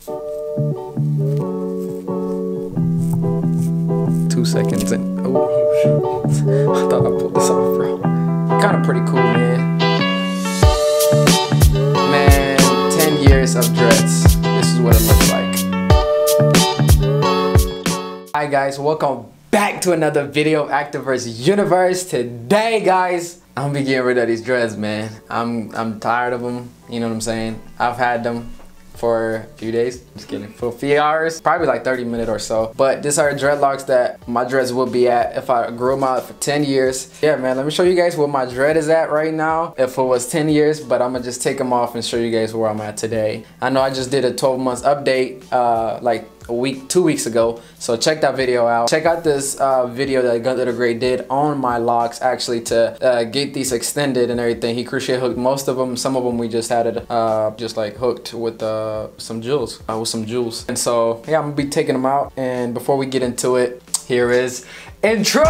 Two seconds in. Oh, I thought I pulled this off, bro. Kind of pretty cool, man. Man, 10 years of dreads. This is what it looks like. Hi guys, welcome back to another video of ActDaVerse Universe. Today, guys, I'm gonna be getting rid of these dreads, man. I'm I'm tired of them. You know what I'm saying? I've had them for a few days. Just kidding. For a few hours, probably like 30 minutes or so. But these are dreadlocks that my dreads will be at if I grow them out for 10 years. Yeah, man, let me show you guys where my dread is at right now. If it was 10 years, but I'm gonna just take them off and show you guys where I'm at today. I know I just did a 12 months update, uh, like a week, two weeks ago. So check that video out. Check out this uh, video that Gunther the Great did on my locks actually to uh, get these extended and everything. He crochet hooked most of them. Some of them we just had it uh, just like hooked with uh, some jewels, uh, with some jewels. And so yeah, I'm gonna be taking them out. And before we get into it, here is intro.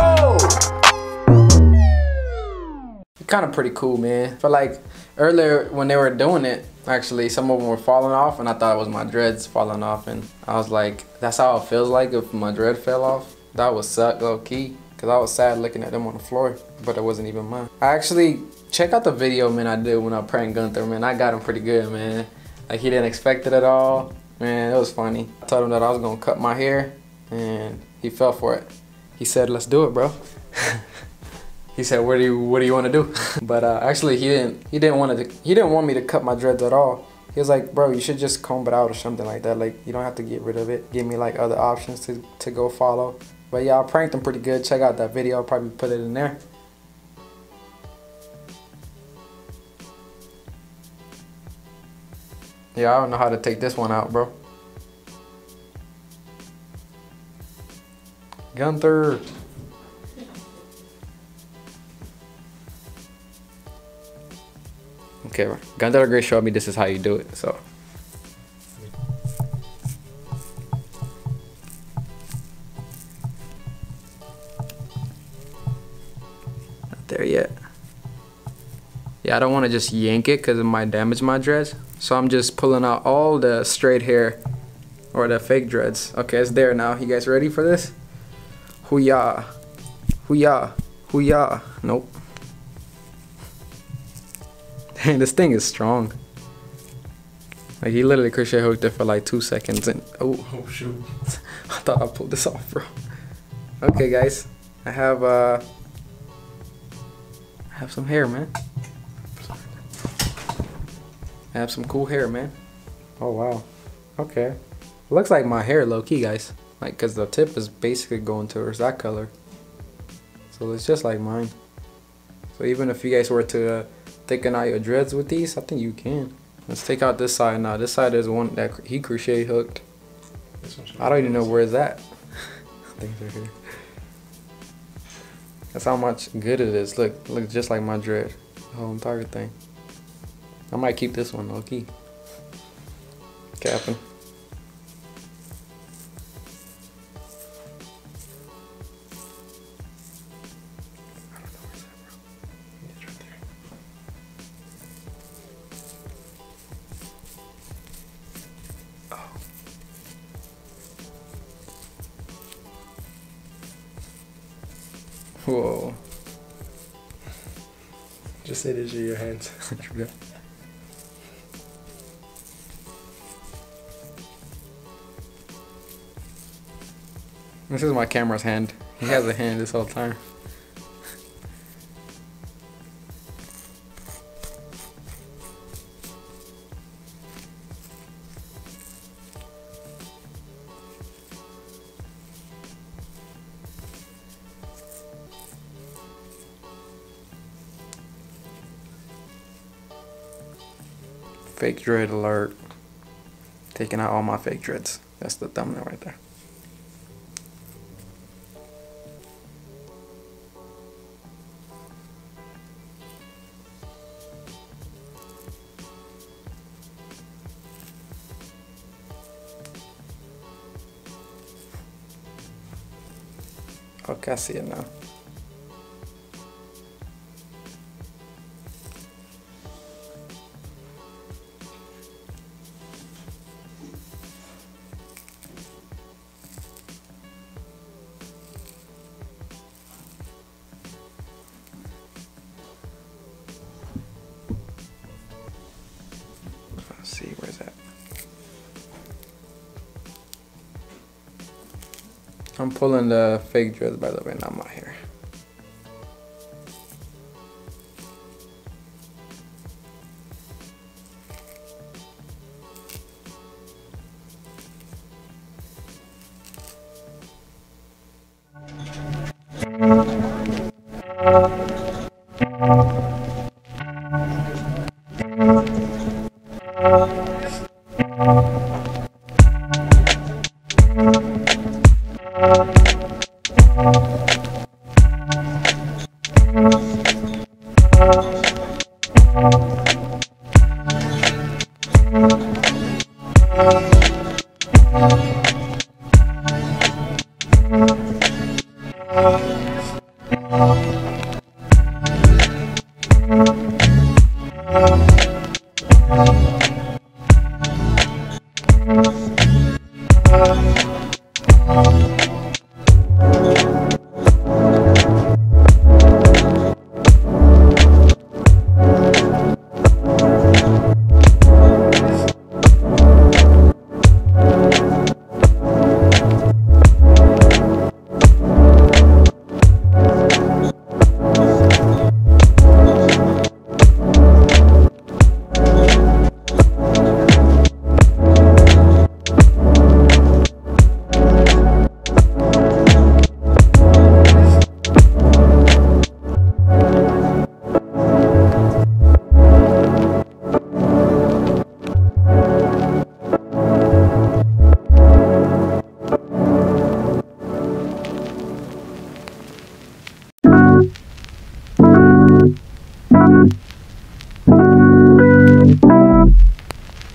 Kind of pretty cool, man. For like earlier when they were doing it, actually some of them were falling off and I thought it was my dreads falling off and I was like, that's how it feels like if my dread fell off. That would suck low key because I was sad looking at them on the floor, but it wasn't even mine. I actually, check out the video, man, I did when I pranked Gunther, man. I got him pretty good, man. Like he didn't expect it at all. Man, it was funny. I told him that I was gonna cut my hair and he fell for it. He said, let's do it, bro. he said, "What do you What do you want to do?" but uh, actually, he didn't. He didn't want to. He didn't want me to cut my dreads at all. He was like, "Bro, you should just comb it out or something like that. Like, you don't have to get rid of it. Give me like other options to to go follow." But yeah, I pranked him pretty good. Check out that video. I'll probably put it in there. Yeah, I don't know how to take this one out, bro. Gunther. Okay, Gunther Great showed me this is how you do it, so. Not there yet. Yeah, I don't want to just yank it because it might damage my dreads. So I'm just pulling out all the straight hair or the fake dreads. Okay, it's there now. You guys ready for this? Hoo-yah. Hoo-yah. Hoo-yah. Nope. Dang, this thing is strong. Like he literally crochet hooked it for like two seconds and oh, Oh shoot. I thought I pulled this off, bro. Okay, guys, I have uh, I have some hair, man. I have some cool hair, man. Oh wow. Okay. Looks like my hair, low key, guys. Like, cause the tip is basically going towards that color. So it's just like mine. So even if you guys were to uh, thicken out your dreads with these, I think you can. Let's take out this side now. This side is one that he crochet hooked. I don't even know where it's at. It's right here. That's how much good it is. Look, look just like my dread. The whole entire thing. I might keep this one low key. Whoa. Just say this in your hands. This is my camera's hand. He has a hand this whole time. Fake dread alert. Taking out all my fake dreads. That's the thumbnail right there. Okay, I see it now. I'm pulling the fake dreads by the way, not my hair.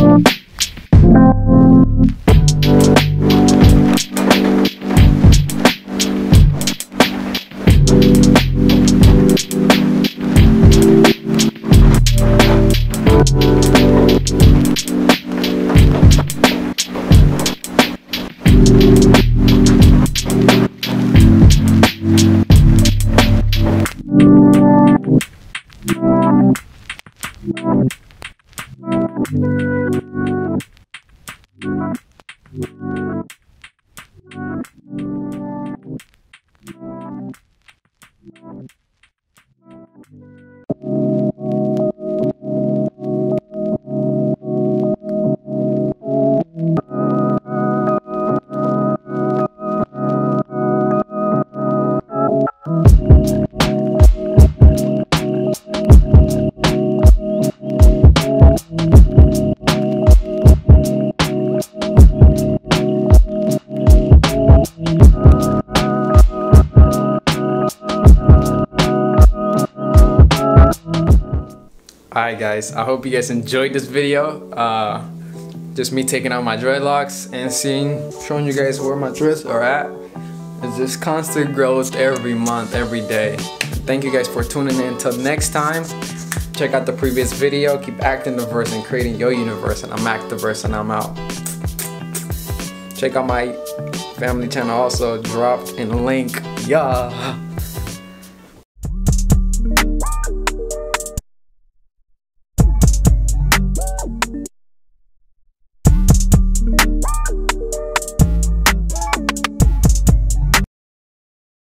Alright Guys, I hope you guys enjoyed this video. Uh, just me taking out my dreadlocks and seeing, showing you guys where my dreads are at. It's just constant growth every month, every day. Thank you guys for tuning in. Until next time, check out the previous video. Keep acting the verse and creating your universe. And I'm ActDaVerse and I'm out. Check out my family channel also dropped in the link. Yeah.